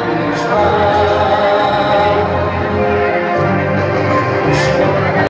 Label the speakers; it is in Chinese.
Speaker 1: And.